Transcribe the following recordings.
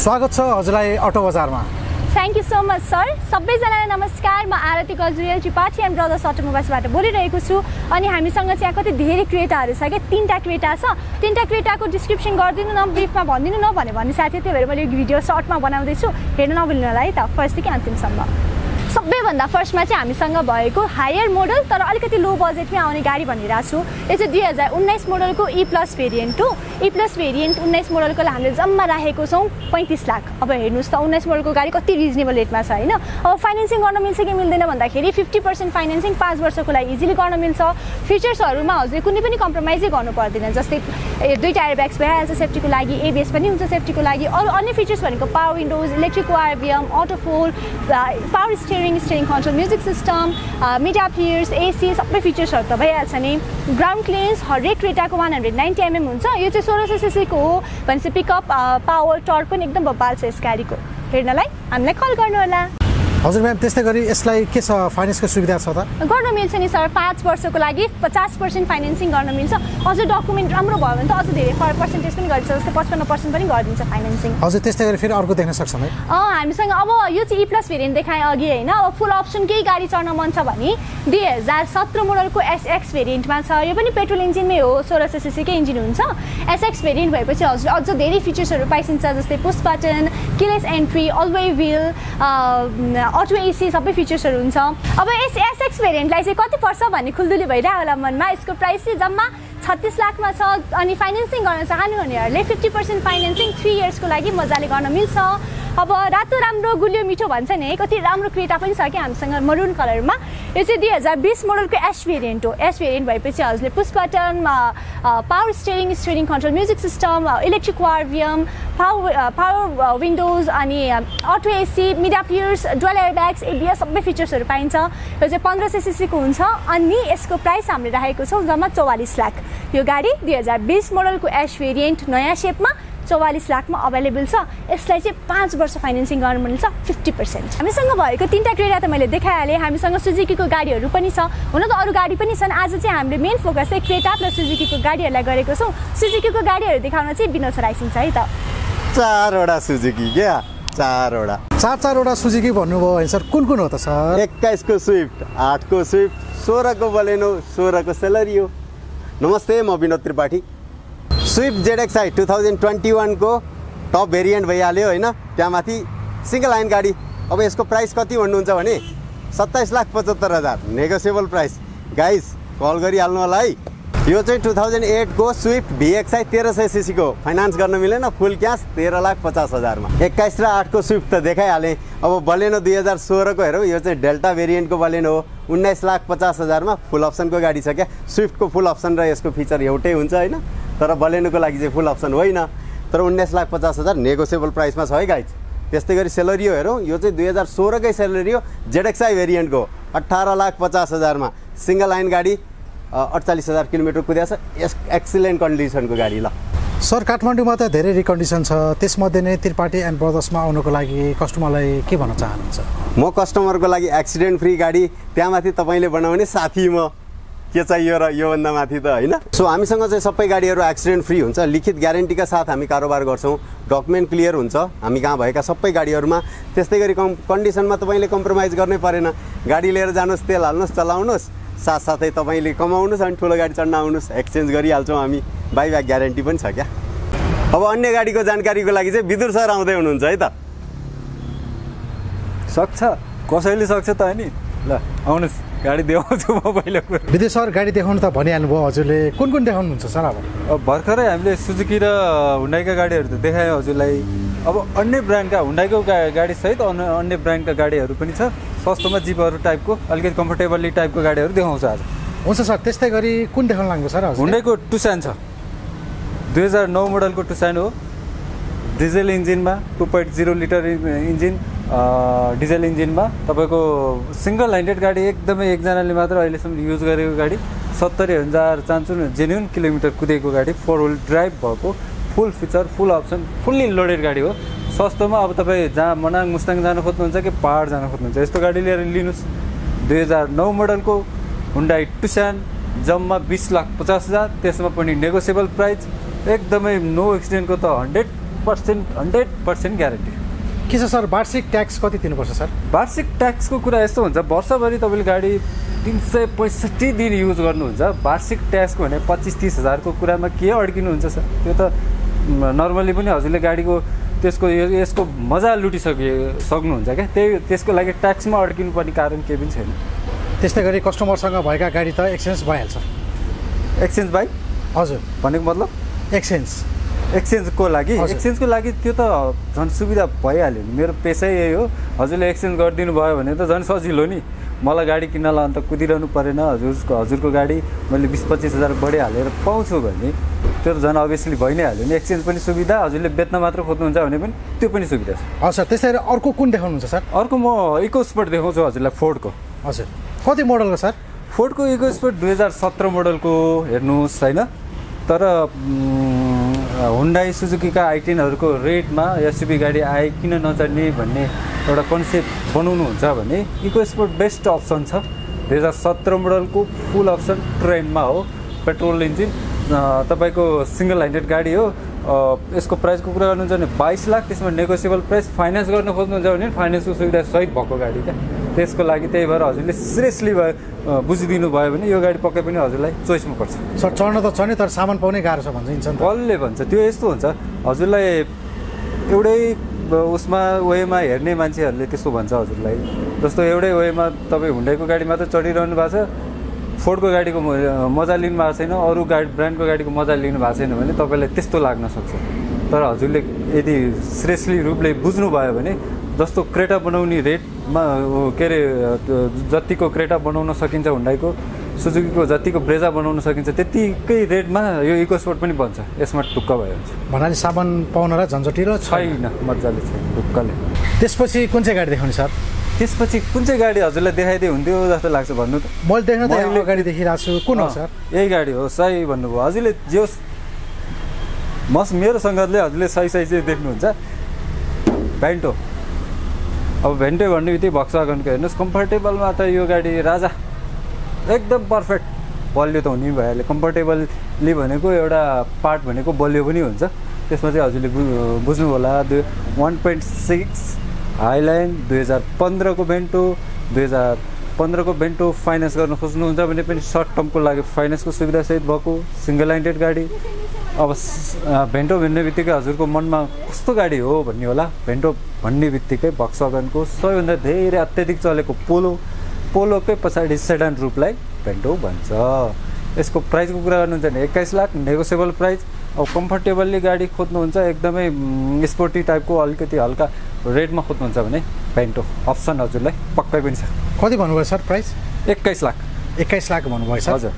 स्वागत छ हजुरलाई अटो बजारमा। Thank you so much sir सबैजनालाई नमस्कार। म आरती गजुरेल त्रिपाठी एन्ड ब्रदर्स अटोमोबाइल्सबाट बोलिरहेको छु। अनि हामीसँग चाहिँ कति धेरै क्रेटाहरू छ क्या तिनवटा क्रेटा छ। तिनवटा क्रेटाको डिस्क्रिप्सन गरिदिनु न ब्रिफमा भनिदिनु न भने भन्ने साथी त्यही भएर मैले भिडियो सर्टमा बनाउँदैछु। हेर्नु नभुल्नु होला है त फर्स्टदेखि अन्तिमसम्म। सबैभन्दा फर्स्टमा चाहिँ हामीसँग भएको हायर मोडल तर अलिकति लो बजेटमै आउने गाडी भनिरहेको छु। यो चाहिँ दुई हजार उन्नाइस मोडलको ई प्लस भेरिएन्ट हो। ई प्लस भेरिएन्ट उन्नाइस मोडलको हामीले जम्मा राखेको छौँ पैँतिस लाख। अब हेर्नुहोस् त उन्नाइस मोडलको गाडी कति रिजनेबल रेटमा छ होइन? अब फाइनेन्सिङ गर्न मिल्छ कि मिल्दैन भन्दाखेरि फिफ्टी पर्सेन्ट फाइनेन्सिङ पाँच वर्षको लागि इजिली गर्न मिल्छ। फिचर्सहरूमा हजुर कुनै पनि कम्प्रोमाइजै गर्नु पर्दैन। जस्तै दुईवटा एयर ब्याग्स भइहाल्छ सेफ्टीको लागि एबिएस पनि हुन्छ सेफ्टीको लागि। अरू अन्य फिचर्स भनेको power windows electric वायरबियम auto fold power steering steering control music system media players AC सबै फिचर्सहरू त भइहाल्छ नि। ग्राउन्ड क्लियरेन्स हरेक क्रेटाको वान हन्ड्रेड नाइन्टी एमएम हुन्छ। यो चाहिँ सोह्र सय सिसीको हो भनेपछि पिकअप पावर टर्क पनि एकदम भोपाल छ यस गाडीको। हेर्नलाई हामीलाई कल गर्नु होला हजुर म्याम त्यस्तै गरी यसलाई के छ फाइनेन्सको सुविधा छ त? गर्न मिल्छ नि सर पाँच वर्षको लागि पचास पर्सेन्ट फाइनेन्सिङ गर्न मिल्छ। अझ डकुमेन्ट राम्रो भयो भने त अझ धेरै पर्सेन्टेज पनि गरिदिन्छ जस्तै पचपन्न पर्सेन्ट पनि गरिदिन्छ फाइनेन्सिङ। हजुर त्यस्तै गरी फेरि अर्को देख्न सक्छौँ है हामीसँग अब यो चाहिँ इ प्लस भेरिएन्ट देखाएँ अघि होइन। अब फुल अप्सन केही गाडी चढ्न मन छ भने दुई हजार सत्र मोडलको एसएक्स भेरिएन्टमा छ। यो पनि पेट्रोल इन्जिनमै हो सोह्र सय सिसीकै इन्जिन हुन्छ। एसएक्स भेरिएन्ट भएपछि हजुर अझ धेरै फिचर्सहरू पाइसिन्छ जस्तै push button keyless entry alloy wheel auto AC सबै फिचर्सहरू हुन्छ। अब यस एसएक्स भेरिएन्टलाई चाहिँ कति पर्छ भन्ने खुल्दुली भइरह्यो होला मनमा। यसको प्राइस चाहिँ जम्मा छत्तिस लाखमा छ अनि फाइनेन्सिङ गर्न चाहनु भनेहरूले फिफ्टी पर्सेन्ट फाइनेन्सिङ थ्री इयर्सको लागि मजाले गर्न मिल्छ। अब रातो राम्रो गुलियो मिठो भन्छ नि। है कति राम्रो क्रेटा पनि छ क्या हामीसँग मरुन कलरमा यो चाहिँ दुई हजार बिस मोडलको एस भेरिएन्ट हो। एस भेरिएन्ट भएपछि हजुरले push button power steering steering control music system electric वारभियम power power windows अनि auto AC media players dual air bags ABS सबै फिचर्सहरू पाइन्छ। यो चाहिँ पन्ध्र सय सिसीको हुन्छ। अनि यसको प्राइस हामीले राखेको छौँ जम्मा चौवालिस लाख। यो गाडी दुई हजार बिस मोडलको एस भेरिएन्ट नयाँ सेपमा चौवालिस लाखमा अभाइलेबल छ। यसलाई चाहिँ पाँच वर्ष फाइनेन्सिङ गर्नु मिल्छ फिफ्टी पर्सेन्ट हामीसँग भएको तिनवटा क्रेडा त मैले देखाइहालेँ। हामीसँग सुजुकीको गाडीहरू पनि छ। हुन त अरू गाडी पनि छन्। आज चाहिँ हामीले मेन फोकस चाहिँ क्रेटा प्लस सुजुकीको गाडीहरूलाई गरेको छौँ। सुजुकीको गाडीहरू देखाउन चाहिँ विनोद सर आइसिन्छ है त। चारवटा सुजुकी क्या? चारवटा। चार चारवटा सुजुकी भन्नुभयो भने सर। कुन कुन हो त सर? एक्काइसको स्विफ्ट आठको स्विफ्ट सोह्रको बलेनो सोह्रको सेलरी हो नमस्ते म Vinod Tripathi. Swift ZXI two thousand twenty वानको टप भेरिएन्ट भइहाल्यो होइन। त्यहाँ माथि सिङ्गल लाइन गाडी। अब यसको प्राइस कति भन्नुहुन्छ भने सत्ताइस लाख पचहत्तर हजार। नेगोसिएबल प्राइस गाइस कल गरिहाल्नु होला है। यो चाहिँ टु थाउजन्ड एटको स्विफ्ट भिएक्सआई तेह्र सय सिसीको फाइनेन्स गर्न मिलेन। फुल क्यास तेह्र लाख पचास हजारमा। एक्काइस र आठको स्विफ्ट त देखाइहालेँ। अब बलेनो दुई हजार सोह्रको हेरौँ। यो चाहिँ डेल्टा भेरिएन्टको बलेनो हो। उन्नाइस लाख पचास हजारमा फुल अप्सनको गाडी छ क्या। स्विफ्टको फुल अप्सन र यसको फिचर एउटै हुन्छ होइन। तर बलेनुको लागि चाहिँ फुल अप्सन होइन। तर उन्नाइस लाख पचास हजार नेगोसिएबल प्राइसमा छ है गाइज त्यस्तै गरी सेलरी हेरौँ। यो चाहिँ दुई हजार सोह्रकै सेलरी हो जेडेक्साई भेरिएन्टको अठार लाख पचास हजारमा सिङ्गल लाइन गाडी अडचालिस हजार किलोमिटर कुद्या छ। यस एक्सिलेन्ट कन्डिसनको गाडी ल। सर काठमाडौँमा त धेरै रिकन्डिसन छ। त्यसमध्ये नै त्रिपाठी एन्ड ब्रदर्समा आउनुको लागि कस्टमरलाई के भन्न चाहनुहुन्छ? म कस्टमरको लागि एक्सिडेन्ट फ्री गाडी त्यहाँ माथि तपाईँले बनाउने साथी म। के चाहियो र योभन्दा माथि त होइन? सो हामीसँग चाहिँ सबै गाडीहरू एक्सिडेन्ट फ्री हुन्छ। लिखित ग्यारेन्टीका साथ हामी कारोबार गर्छौँ। डकुमेन्ट क्लियर हुन्छ। हामी कहाँ भएका सबै गाडीहरूमा। त्यस्तै गरी कम् कन्डिसनमा तपाईँले कम्प्रोमाइज गर्नै परेन। गाडी लिएर जानुहोस् तेल हाल्नुहोस् चलाउनुहोस्। साथसाथै तपाईँले कमाउनुहोस् अनि ठुलो गाडी चढ्न आउनुहोस्। एक्सचेन्ज गरिहाल्छौँ हामी। बाई ब्याक ग्यारेन्टी पनि छ क्या? अब अन्य गाडीको जानकारीको लागि चाहिँ विदुर सर आउँदै हुनुहुन्छ है त। सक्छ। कसैले सक्छ त नि ल आउनुहोस्। गाडी देखाउँछु म पहिला कुरो। विदेश सर गाडी देखाउनु त भनिहाल्नु भयो हजुरले। कुन कुन देखाउनुहुन्छ सर अब? भर्खरै हामीले सुजुकी र हुन्डाईका गाडीहरू त देखायो हजुरलाई। अब अन्य ब्रान्डका हुन्डाईको गा गाडी सहित अन्य अन्य ब्रान्डका गाडीहरू पनि छ। सस्तोमा जिपहरू टाइपको अलिकति कम्फोर्टेबली टाइपको गाडीहरू देखाउँछ आज। हुन्छ सर त्यस्तै गरी कुन देखाउनु लाग्नु सर हुन्डाईको टुसान छ। दुई हजार नौ मोडलको टुसान हो। Diesel इन्जिनमा two point zero litre engine. Diesel इन्जिनमा तपाईँको सिङ्गल ह्यान्डेड गाडी एकदमै एकजनाले मात्र अहिलेसम्म युज गरेको गाडी। सत्तरी हजार चान्सु जेन्युन किलोमिटर कुदेको गाडी फोर विल ड्राइभ भएको full feature full option fully loaded गाडी हो। सस्तोमा अब तपाईँ जहाँ मनाङ मुस्ताङ जानु खोज्नुहुन्छ कि पाहाड जानु खोज्नुहुन्छ यस्तो गाडी लिएर लिनुहोस्। दुई हजार नौ मोडलको हुन्डाई टुसान जम्मा बिस लाख पचास हजार त्यसमा पनि नेगोसिएबल प्राइस एकदमै नो एक्सिडेन्टको त hundred percent hundred percent guarantee के छ सर? वार्षिक ट्याक्स कति तिर्नुपर्छ सर? वार्षिक ट्याक्सको कुरा यस्तो हुन्छ वर्षभरि तपाईँले गाडी तिन सय पैँसठी दिन युज गर्नुहुन्छ। वार्षिक ट्याक्सको भने पच्चिस तिस हजारको कुरामा के अड्किनुहुन्छ सर? त्यो त नर्मली पनि हजुरले गाडीको त्यसको यसको मजा लुटिसके सक्नुहुन्छ क्या? त्यही त्यसको लागि ट्याक्समा अड्किनु पर्ने कारण केही पनि छैन। त्यस्तै गरी कस्टमरसँग भएका गाडी त एक्सचेन्ज भइहाल्छ। एक्सचेन्ज बाइक हजुर। भनेको मतलब? एक्सचेन्ज एक्सचेन्जको लागि। एक्सचेन्जको लागि त्यो त झन् सुविधा भइहाल्यो नि। मेरो पेसै यही हो। हजुरले एक्सचेन्ज गरिदिनु भयो भने त झन् सजिलो नि। मलाई गाडी किन्नलाई अन्त कुदिरहनु परेन। हजुरको हजुरको गाडी मैले बिस पच्चिस हजार बढी हालेर पाउँछु भने त्यो त झन् अभियसली भइ नै हाल्यो नि। एक्सचेन्ज पनि सुविधा हजुरले बेच्न मात्र खोज्नुहुन्छ भने पनि त्यो पनि सुविधा छ। हजुर सर त्यस्तै गरी अर्को कुन देखाउनुहुन्छ सर? अर्को म इको स्पोर्ट देखाउँछु हजुरलाई फोर्डको। हजुर। कति मोडलको सर? फोर्डको इको स्पोर्ट दुई हजार सत्र मोडलको हेर्नुहोस् होइन? तर हुन्डाई सुजुकीका आइटेनहरूको रेटमा एसयुबी गाडी आए किन नचढ्ने भन्ने एउटा कन्सेप्ट बनाउनुहुन्छ भने इको स्पोर्ट बेस्ट अप्सन छ। दुई हजार सत्र मोडलको फुल अप्सन ट्रेनमा हो पेट्रोल इन्जिन तपाईँको सिङ्गल ह्यान्डेड गाडी हो। यसको प्राइसको कुरा गर्नुहुन्छ भने बाइस लाख त्यसमा नेगोसिएबल प्राइस फाइनेन्स गर्न खोज्नुहुन्छ भने फाइनेन्सको सुविधा सहित भएको गाडी क्या। त्यसको लागि त्यही भएर हजुरले सिरियसली भयो बुझिदिनु भयो भने यो गाडी पक्कै पनि हजुरलाई चोइसमा पर्छ। सर चढ्न त चढ्ने तर सामान पाउनै गाह्रो छ भन्छ कसले भन्छ? त्यो यस्तो हुन्छ हजुरलाई एउटै उसमा वेमा हेर्ने मान्छेहरूले त्यस्तो भन्छ हजुरलाई। जस्तो एउटै वेमा तपाईँ हुन्डाईको गाडी मात्र चढिरहनु भएको छ फोर्डको गाडीको मजा लिनु भएको छैन अरू गाडी ब्रान्डको गाडीको मजा लिनु भएको छैन भने तपाईँलाई त्यस्तो लाग्न सक्छ। तर हजुरले यदि श्रेष्ठली रूपले बुझ्नुभयो भने जस्तो क्रेटा बनाउने रेटमा के अरे जतिको क्रेटा बनाउन सकिन्छ हुन्डाईको सुजुकीको जतिको ब्रेजा बनाउन सकिन्छ त्यतिकै रेटमा यो इको स्पोर्ट पनि बन्छ। यसमा भने चाहिँ। भन्नाले सामान पाउनलाई झन्झटिलो छैन मजाले छैन ढुक्कले। त्यसपछि कुन चाहिँ गाडी देखाउने सर? त्यसपछि कुन चाहिँ गाडी हजुरलाई देखाइदियो हुन्थ्यो जस्तो लाग्छ भन्नु त। मैले देख्न त मैले- अगाडि देखिरहेको छु। कुन हो सर? यही गाडी हो सही भन्नुभयो। हजुरले जे मस मेरो सङ्गतले हजुरले सही सही चाहिँ देख्नुहुन्छ। भेन्टो अब भेन्टो भन्ने बित्तिकै भक्सवागनको हेर्नुहोस् कम्फर्टेबलमा त यो गाडी राजा एकदम पर्फेक्ट बलियो त हुने भइहाल्यो कम्फर्टेबली भनेको एउटा पार्ट भनेको बलियो पनि हुन्छ। त्यसमा चाहिँ हजुरले बुझ्नु होला दुई वान पोइन्ट सिक्स हाइलाइन दुई हजार पन्ध्रको भेन्टो दुई हजार पन्ध्रको भेन्टो फाइनेन्स गर्न खोज्नुहुन्छ भने पनि सर्ट टर्मको लागि फाइनेन्सको सुविधासहित भएको सिङ्गल ह्यान्डेड गाडी। अब भेन्टो भन्ने बित्तिकै हजुरको मनमा कस्तो गाडी हो भन्ने होला। भेन्टो भन्ने बित्तिकै भक्सवागनको सबैभन्दा धेरै अत्याधिक चलेको पोलो पोलोकै पछाडि सेडान रूपलाई भेन्टो भन्छ। यसको प्राइसको कुरा गर्नुहुन्छ भने एक्काइस लाख नेगोसिएबल प्राइस अब कम्फर्टेबल्ली गाडी खोज्नुहुन्छ एकदमै स्पोर्टी टाइपको अलिकति हल्का रेटमा खोज्नुहुन्छ भने भेन्टो अप्सन हजुरलाई पक्कै पनि छ। कति भन्नुभयो सर प्राइस एक्काइस लाख। एक्काइस लाख भन्नुभयो सर। हजुर।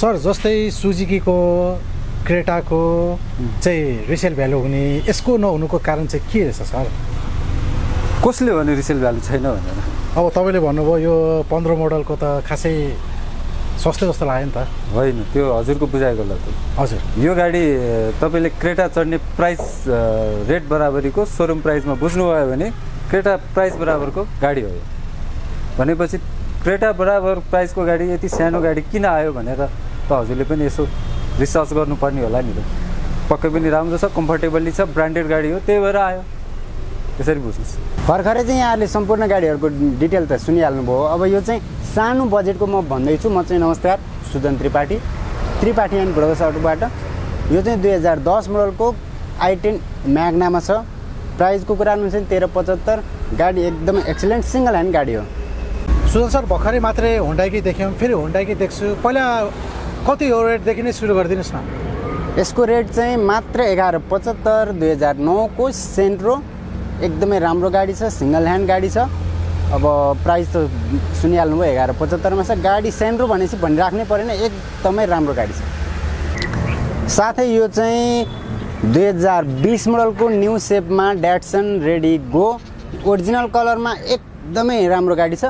सर जस्तै सुजुकीको क्रेटाको चाहिँ रिसेल भ्यालु हुने यसको नहुनुको कारण चाहिँ के रहेछ सर? कसले भने रिसेल भ्यालु छैन भनेर? अब तपाईँले भन्नुभयो यो पन्ध्र मोडलको त खासै सस्तो जस्तो लाग्यो नि त। होइन त्यो हजुरको बुझाइ गलत हजुर। यो गाडी तपाईँले क्रेटा चढ्ने प्राइस रेट बराबरीको सोरुम प्राइसमा बुझ्नुभयो भने क्रेटा प्राइस बराबरको गाडी हो यो। भनेपछि क्रेटा बराबर प्राइसको गाडी यति सानो गाडी किन आयो भनेर त हजुरले पनि यसो रिसर्च गर्नुपर्ने होला नि त। पक्कै पनि राम्रो छ कम्फर्टेबली छ ब्रान्डेड गाडी हो त्यही भएर आयो। त्यसरी बुझ्नुहोस्। भर्खरै चाहिँ यहाँहरूले सम्पूर्ण गाडीहरूको डिटेल त सुनिहाल्नुभयो। अब यो चाहिँ सानो बजेटको म भन्दैछु म चाहिँ नमस्कार सुजन त्रिपाठी। त्रिपाठी एन्ड ब्रदर्स अटोबाट। यो चाहिँ दुई हजार दस मोडलको आई टेन म्याग्नामा छ। प्राइसको कुरा चाहिँ तेह्र पचहत्तर। गाडी एकदमै एक्सिलेन्ट सिङ्गल ह्यान्ड गाडी हो। सुजन सर भर्खरै मात्रै हुन्डाइकै देख्यौँ फेरि हुन्डाइकै देख्छु। पहिला कति हो रेटदेखि नै सुरु गरिदिनुहोस् न। यसको रेट चाहिँ मात्र एघार पचहत्तर दुई हजार नौको सेन्ट्रो। एकदमै राम्रो गाडी छ सिङ्गल ह्यान्ड गाडी छ। अब प्राइस त सुनिहाल्नुभयो एघार पचहत्तरमा छ। गाडी सेन्ट्रो भनेपछि भनिराख्नै परेन एकदमै राम्रो गाडी छ। साथै यो चाहिँ दुई हजार बिस मोडलको न्यू सेपमा ड्याटसन रेडी गो ओरिजिनल कलरमा एकदमै राम्रो गाडी छ।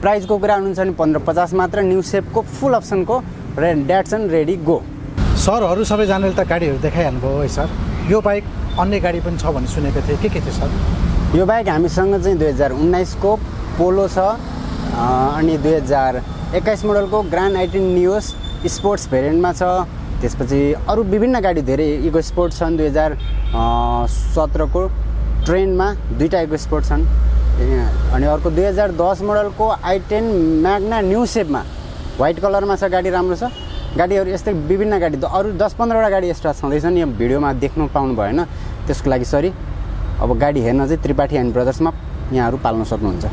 प्राइसको कुरा हुनुहुन्छ भने पन्ध्र पचास मात्र न्यू सेपको फुल अप्सनको रे ड्याटसन रेडी गो सरहरू सबैजनाले त गाडीहरू देखाइहाल्नुभयो है सर। यो बाइक अन्य गाडी पनि छ भन्ने सुनेको थिएँ। के के थियो सर? यो बाइक हामीसँग चाहिँ दुई हजार उन्नाइसको पोलो छ अनि दुई हजार एक्काइस मोडलको Grand i ten Nios sports भेरिएन्टमा छ। त्यसपछि अरू विभिन्न गाडी धेरै इको स्पोर्ट छन्। दुई हजार सत्रको ट्रेनमा दुईवटा इको स्पोर्ट छन्। अनि अर्को दुई हजार दस मोडलको आई टेन म्याग्ना न्यू सेपमा व्हाइट कलरमा छ गाडी राम्रो छ। गाडीहरू यस्तै विभिन्न गाडी अरू दस पन्ध्रवटा गाडी एक्स्ट्रा छँदैछन् यो भिडियोमा देख्नु पाउनु भएन। त्यसको लागि सरी अब गाडी हेर्न चाहिँ त्रिपाठी एन्ड ब्रदर्समा यहाँहरू पाल्न सक्नुहुन्छ।